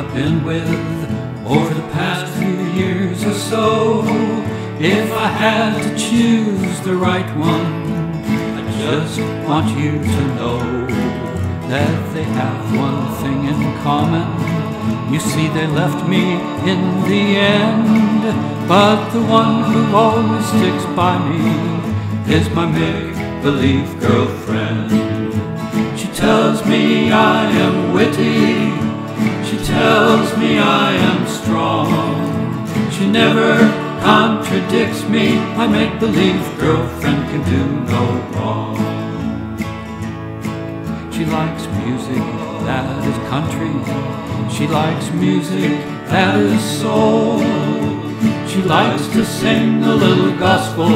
I've been with over the past few years or so. If I had to choose the right one, I just want you to know that they have one thing in common. You see, they left me in the end, but the one who always sticks by me is my make-believe girlfriend. She tells me I am witty, tells me I am strong. She never contradicts me. My make believe girlfriend can do no wrong. She likes music that is country. She likes music that is soul. She likes to sing a little gospel,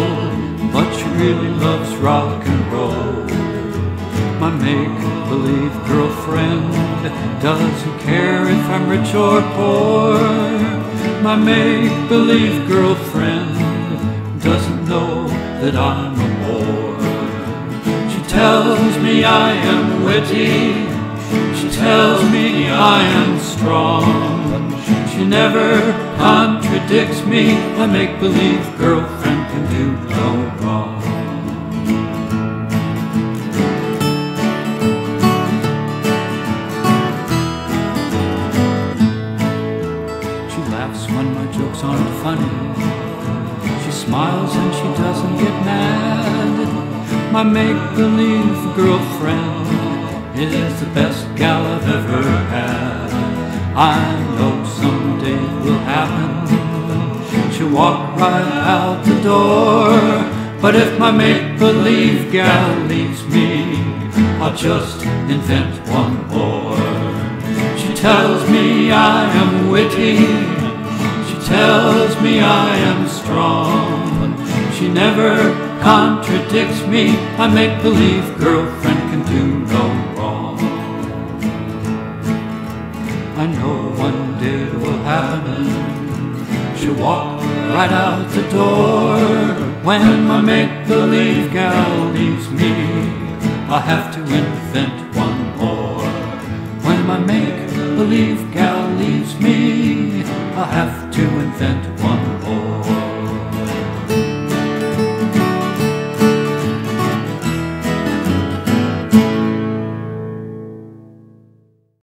but she really loves rock and roll. My make believe girlfriend doesn't care if I'm rich or poor. My make believe girlfriend doesn't know that I'm a bore. She tells me I am witty, she tells me I am strong. She never contradicts me, my make believe girlfriend laughs when my jokes aren't funny. She smiles and she doesn't get mad. My make-believe girlfriend is the best gal I've ever had. I know someday it will happen. She'll walk right out the door. But if my make-believe gal leaves me, I'll just invent one more. She tells me I am witty. Tells me I am strong. She never contradicts me. My make believe girlfriend can do no wrong. I know one day it will happen. She'll walk right out the door. When my make believe gal leaves me, I'll have to invent one more. When my make believe gal leaves me, I'll have to invent one more.